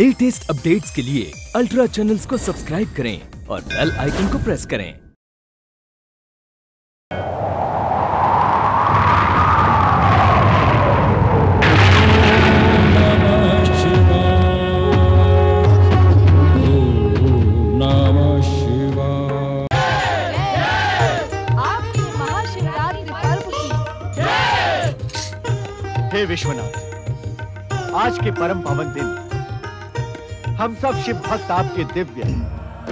Latest updates के लिए ultra channels को सब्सक्राइब करें और बेल आइकन को प्रेस करें। विश्वनाथ, आज के परम पावन दिन हम सब शिव भक्त आपके दिव्य,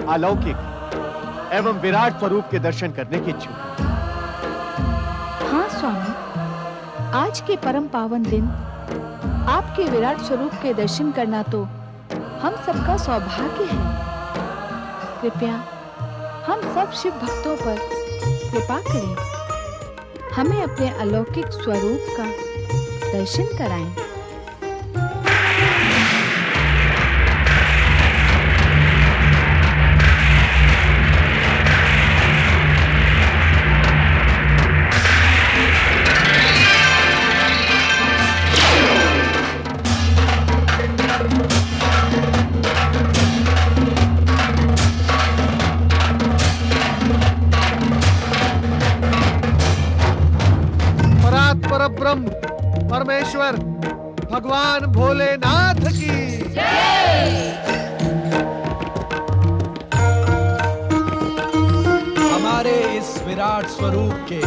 अलौकिक एवं विराट स्वरूप के दर्शन करने के इच्छुक हाँ। स्वामी। आज के परम पावन दिन, आपके विराट स्वरूप के दर्शन करना तो हम सबका सौभाग्य है। कृपया, हम सब शिव भक्तों पर कृपा करें। हमें अपने अलौकिक स्वरूप का दर्शन कराएँ। परमेश्वर भगवान भोलेनाथ की। हमारे इस विराट स्वरूप के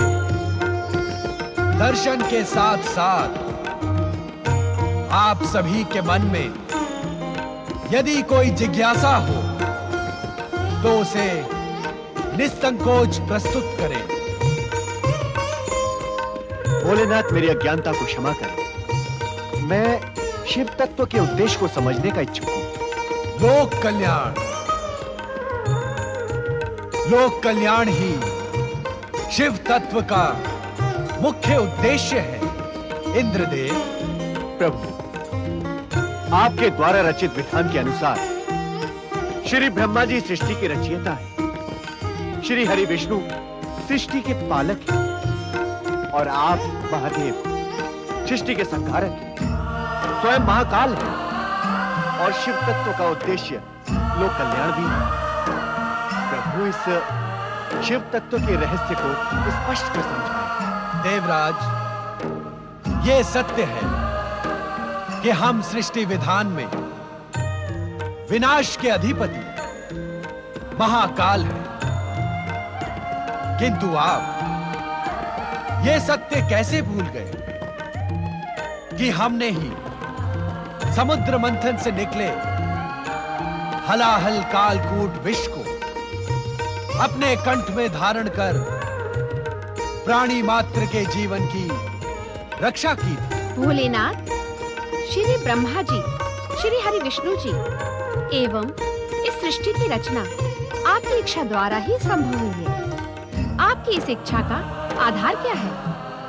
दर्शन के साथ साथ आप सभी के मन में यदि कोई जिज्ञासा हो तो उसे निसंकोच प्रस्तुत करें। भोलेनाथ, मेरी अज्ञानता को क्षमा करें। मैं शिव तत्व के उद्देश्य को समझने का इच्छुक हूँ। लोक कल्याण। लोक कल्याण ही शिव तत्व का मुख्य उद्देश्य है। इंद्रदेव। प्रभु आपके द्वारा रचित विधान के अनुसार श्री ब्रह्मा जी सृष्टि के रचयिता है। श्री हरि विष्णु सृष्टि के पालक हैं और आप महादेव सृष्टि के संहारक हैं। स्वयं महाकाल है। और शिव तत्व का उद्देश्य लोक कल्याण भी है। प्रभु इस शिव तत्व के रहस्य को स्पष्ट कर समझाएँ। देवराज, ये सत्य है कि हम सृष्टि विधान में विनाश के अधिपति, महाकाल हैं। किंतु आप ये सत्य कैसे भूल गए कि हमने ही समुद्र मंथन से निकले। हलाहल कालकूट विष को अपने कंठ में धारण कर प्राणी मात्र के जीवन की रक्षा की। भोलेनाथ श्री ब्रह्मा जी श्री हरि विष्णु जी एवं इस सृष्टि की रचना आपकी इच्छा द्वारा ही संभव हुई है। आपकी इस इच्छा का आधार क्या है?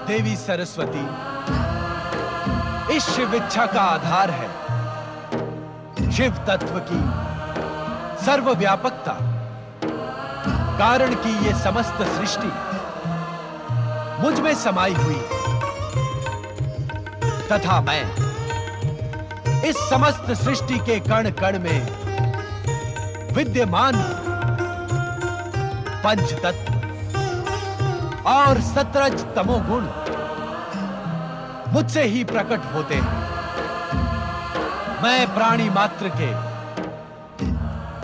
देवी सरस्वती इस शिव इच्छा का आधार है शिव तत्व की सर्वव्यापकता, कारण की ये समस्त सृष्टि मुझमें समाई हुई तथा मैं इस समस्त सृष्टि के कण कण में विद्यमान। पंच तत्व और सतरज तमोगुण मुझसे ही प्रकट होते हैं। मैं प्राणी मात्र के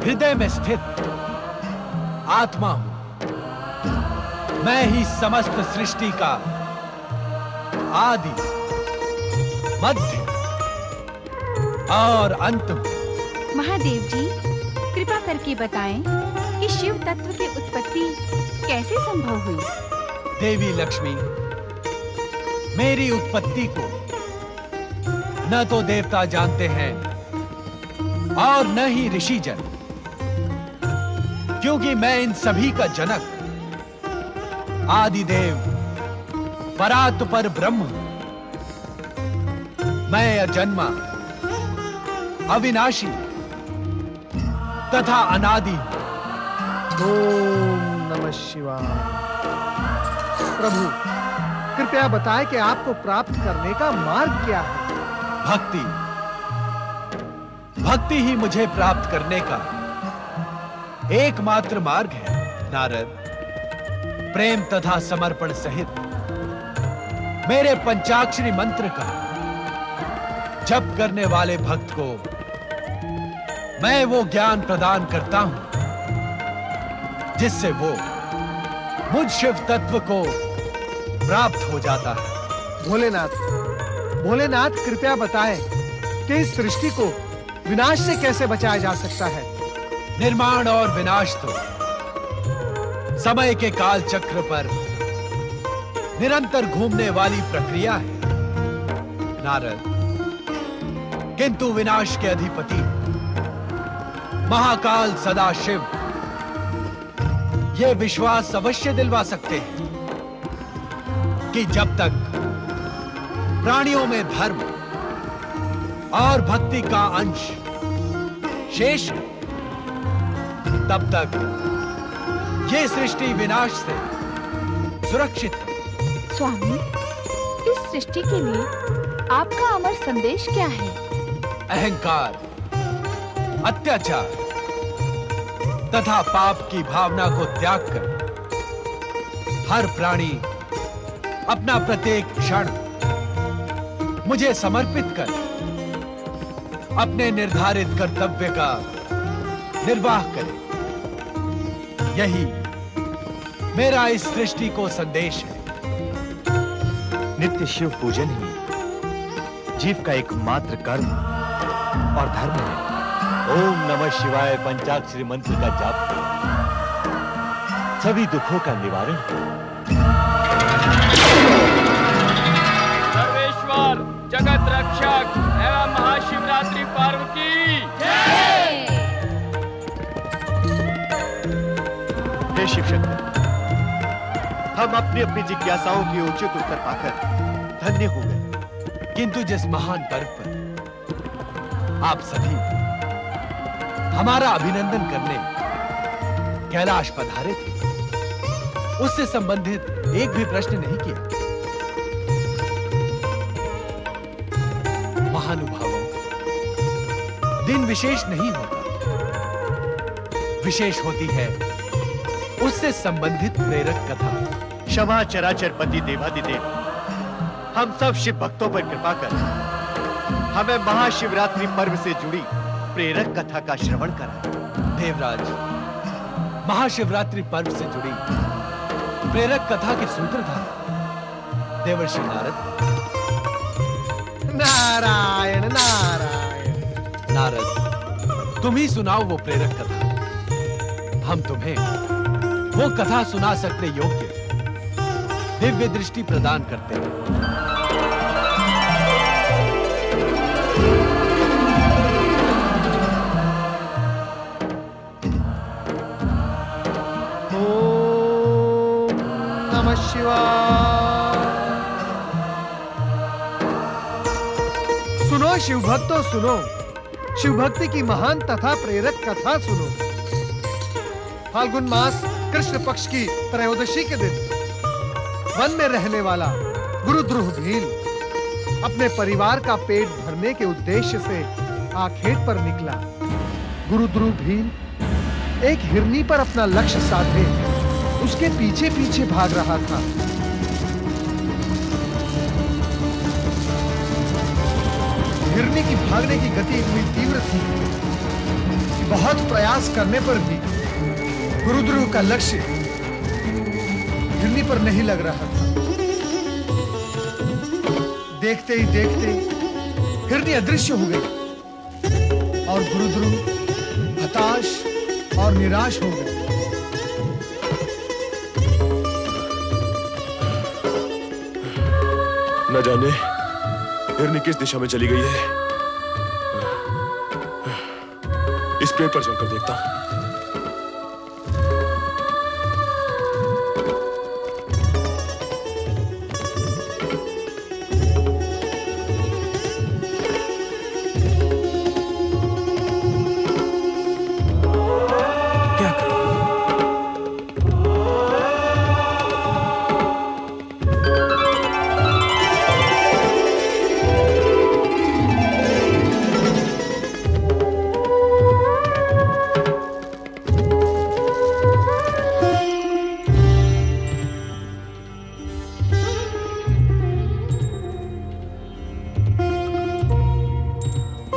हृदय में स्थित आत्मा हूँ। मैं ही समस्त सृष्टि का आदि मध्य और अंत महादेव जी कृपा करके बताएँ कि शिव तत्व की उत्पत्ति कैसे संभव हुई? देवी लक्ष्मी मेरी उत्पत्ति को। न तो देवता जानते हैं और न ही ऋषि जन क्योंकि मैं इन सभी का जनक, आदिदेव, परात पर ब्रह्म, मैं अजन्मा, अविनाशी तथा अनादि। ओम नमः शिवाय। प्रभु कृपया बताएँ कि आपको प्राप्त करने का मार्ग क्या है? भक्ति। भक्ति ही मुझे प्राप्त करने का एकमात्र मार्ग है। नारद, प्रेम तथा समर्पण सहित मेरे पंचाक्षरी मंत्र का जप करने वाले भक्त को मैं वो ज्ञान प्रदान करता हूँ, जिससे वो मुझ शिव तत्व को प्राप्त हो जाता है। भोलेनाथ भोलेनाथ, कृपया बताएँ कि इस सृष्टि को विनाश से कैसे बचाया जा सकता है? निर्माण और विनाश तो समय के काल चक्र पर निरंतर घूमने वाली प्रक्रिया है। नारद, किंतु विनाश के अधिपति महाकाल सदाशिव, ये विश्वास अवश्य दिलवा सकते हैं। कि जब तक प्राणियों में धर्म और भक्ति का अंश शेष तब तक ये सृष्टि विनाश से सुरक्षित स्वामी इस सृष्टि के लिए आपका अमर संदेश क्या है? अहंकार अत्याचार तथा पाप की भावना को त्याग कर हर प्राणी अपना प्रत्येक क्षण मुझे समर्पित कर, अपने निर्धारित कर्तव्य का निर्वाह करे। यही मेरा इस सृष्टि को संदेश है। नित्य शिव पूजन ही जीव का एकमात्र कर्म और धर्म है। ओम नमः शिवाय पंचाक्षरी मंत्र का जाप सभी दुखों का निवारण हो रक्षक एवं महाशिवरात्रि पर्व की। हे शिव शंकर हम अपनी अपनी जिज्ञासाओं की उचित उत्तर पाकर धन्य हो गए। किंतु जिस महान पर्व पर आप सभी हमारा अभिनंदन करने कैलाश पधारे थे, उससे संबंधित एक भी प्रश्न नहीं किया। महानुभावों दिन विशेष नहीं होता। विशेष होती है उससे संबंधित प्रेरक कथा। क्षमा चराचर पति देवादिदेव। हम सब शिव भक्तों पर कृपा कर हमें महाशिवरात्रि पर्व से जुड़ी प्रेरक कथा का श्रवण करा। देवराज महाशिवरात्रि पर्व से जुड़ी प्रेरक कथा के सूत्रधार देवर्षि नारद। नारायण नारायण। नारद तुम ही सुनाओ वो प्रेरक कथा। हम तुम्हें वो कथा सुना सकने योग्य, दिव्य दृष्टि प्रदान करते हैं। शिवाय। शिव भक्तों सुनो। शिव भक्ति की महान तथा प्रेरक कथा सुनो। फाल्गुन मास कृष्ण पक्ष की त्रयोदशी के दिन, वन में रहने वाला गुरुद्रुह भील अपने परिवार का पेट भरने के उद्देश्य से आखेट पर निकला। गुरुद्रुह भील एक हिरनी पर अपना लक्ष्य साधे, उसके पीछे पीछे भाग रहा था। हिरनी की, भागने की गति इतनी तीव्र थी कि बहुत प्रयास करने पर भी गुरुद्रुह का लक्ष्य हिरनी पर नहीं लग रहा था। देखते ही देखते हिरनी अदृश्य हो गई और गुरुद्रुह हताश और निराश हो गए। न जाने हिरनी किस दिशा में चली गई है? इस पेड़ पर चलकर देखता हूँ।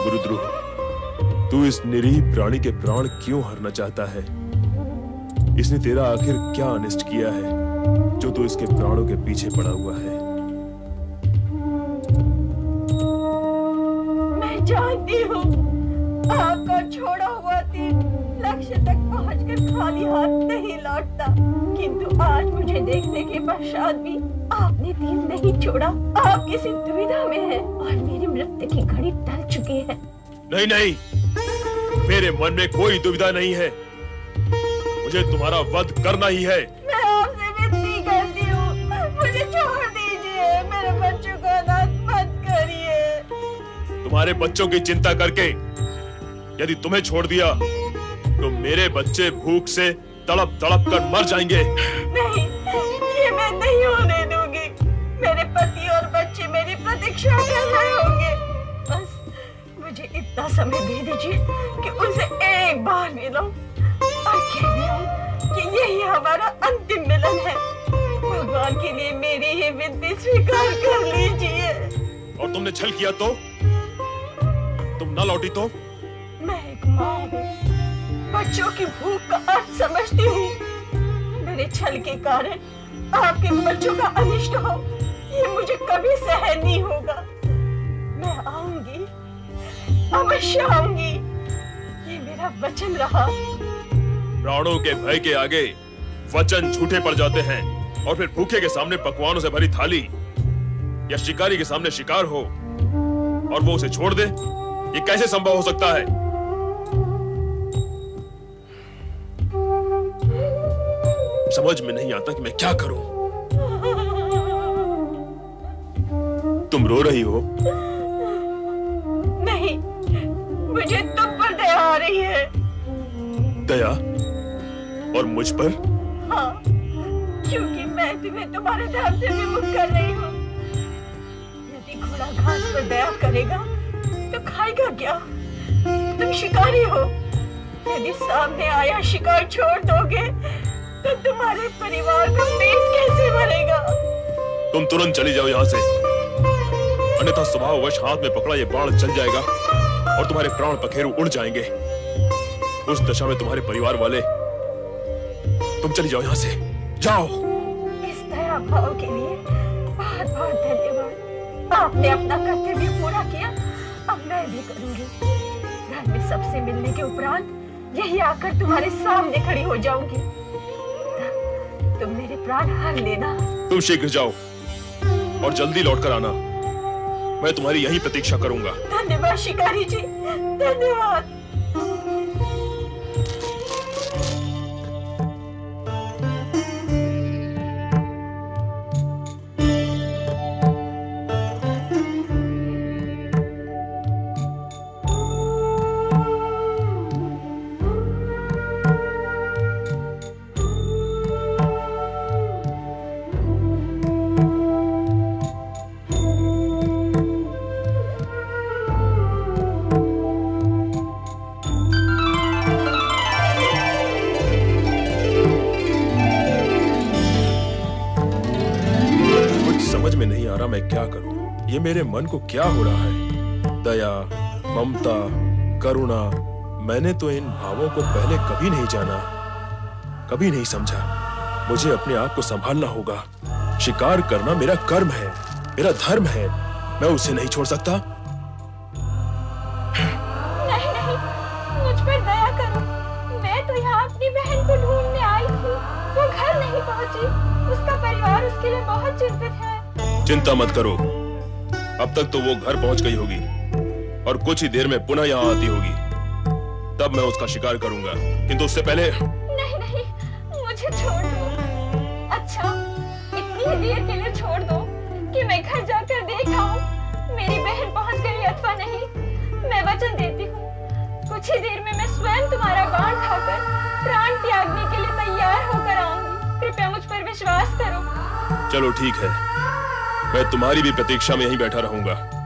रुद्र तू इस निरीह प्राणी के प्राण क्यों हरना चाहता है? इसने तेरा आखिर क्या अनिष्ट किया है, जो तू इसके प्राणों के पीछे पड़ा हुआ है? मैं जानती हूँ आपका छोड़ा हुआ तीर लक्ष्य तक पहुंचकर खाली हाथ नहीं लौटता। किंतु आज मुझे देखने के पश्चात भी आपने तीर नहीं छोड़ा। आप किसी दुविधा में हैं और मेरी मृत्यु की घड़ी टल चुकी है। नहीं नहीं। मेरे मन में कोई दुविधा नहीं है। मुझे तुम्हारा वध करना ही है। मैं आपसे विनती करती हूँ मुझे छोड़ दीजिए। मेरे बच्चों को अनाथ मत करिए। तुम्हारे बच्चों की चिंता करके यदि तुम्हें छोड़ दिया तो मेरे बच्चे भूख से तड़प तड़प कर मर जाएँगे। मेरी प्रतीक्षा कर रहे होंगे। बस मुझे इतना समय दे दीजिए कि उनसे एक बार मिलो और कह कि यही हमारा अंतिम मिलन है। भगवान के लिए मेरी ही विनती स्वीकार कर लीजिए। और तुमने छल किया तो? तुम न लौटी तो? मैं एक माँ हूँ। बच्चों की भूख का अर्थ समझती हूँ। मेरे छल के कारण आपके बच्चों का अनिष्ट हो। ये मुझे कभी सहन नहीं होगा। मैं आऊँगी, अवश्य आऊँगी। ये मेरा वचन रहा। प्राणों के भय के आगे वचन झूठे पड़ जाते हैं और फिर भूखे के सामने पकवानों से भरी थाली। या शिकारी के सामने शिकार हो और वो उसे छोड़ दे। ये कैसे संभव हो सकता है? समझ में नहीं आता कि मैं क्या करूँ। तुम रो रही हो? नहीं मुझे तुम पर दया आ रही है। दया? और मुझ पर? हाँ क्योंकि मैं तुम्हें तुम्हारे धर्म से विमुख कर रही हूँ। यदि घोड़ा घास पर दया करेगा तो खाएगा क्या? तुम शिकारी हो। यदि सामने आया शिकार छोड़ दोगे तो तुम्हारे परिवार का पेट कैसे भरेगा तुम तुरंत चली जाओ यहाँ से। अन्यथा स्वभाववश हाथ में पकड़ा ये बाण चल जाएगा और तुम्हारे प्राण पखेरु उड़ जाएँगे। उस दशा में तुम्हारे परिवार वाले तुम चली जाओ यहाँ से। जाओ। इस दया भाव के लिए बहुत बहुत धन्यवाद। आपने अपना कर्तव्य पूरा किया। अब मैं भी करूँगी। घर में सबसे मिलने के उपरांत यही आकर तुम्हारे सामने खड़ी हो जाऊँगी। तुम मेरे प्राण हर लेना। तुम शीघ्र जाओ और जल्दी लौट कर आना। मैं तुम्हारी यही प्रतीक्षा करूँगा। धन्यवाद शिकारी जी। धन्यवाद। ये मेरे मन को क्या हो रहा है? दया ममता करुणा मैंने तो इन भावों को पहले कभी नहीं जाना कभी नहीं समझा। मुझे अपने आप को संभालना होगा। शिकार करना मेरा कर्म है मेरा धर्म है। मैं उसे नहीं छोड़ सकता। नहीं नहीं मुझ पर दया करो। मैं तो यहाँ अपनी बहन को ढूँढने आई थी। वो घर नहीं पहुँची। उसका परिवार उसके लिए बहुत चिंतित है। चिंता मत करो। अब तक तो वो घर पहुँच गई होगी। और कुछ ही देर में पुनः यहाँ आती होगी। तब मैं उसका शिकार करूँगा। किंतु उससे पहले नहीं नहीं मुझे छोड़ दो। अच्छा इतनी देर के लिए छोड़ दो कि मैं घर जाकर देख आऊँ। मेरी बहन पहुँच गई अथवा नहीं मैं वचन देती हूँ। कुछ ही देर में मैं स्वयं तुम्हारा बाण खाकर प्राण त्यागने के लिए तैयार होकर आऊँगी। कृपया मुझ पर विश्वास करो। चलो ठीक है। मैं तुम्हारी भी प्रतीक्षा में यहीं बैठा रहूँगा।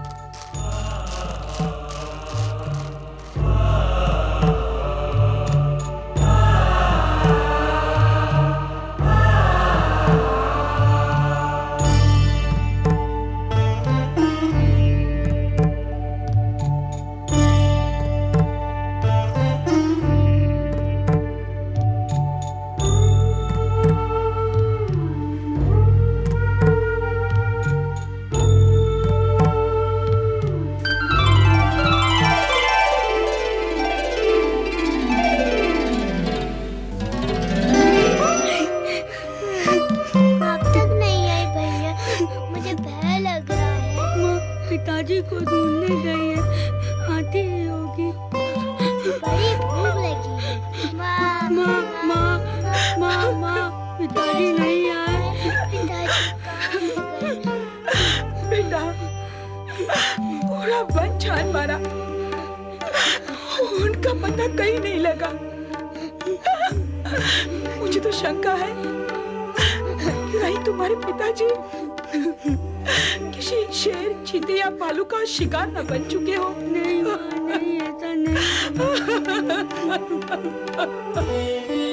पिताजी नहीं आए। बेटा पूरा वन छान मारा। उनका पता कहीं नहीं लगा। मुझे तो शंका है। कि कहीं तुम्हारे पिताजी किसी शेर चीते या भालू का शिकार न बन चुके हो। नहीं नहीं ऐसा नहीं।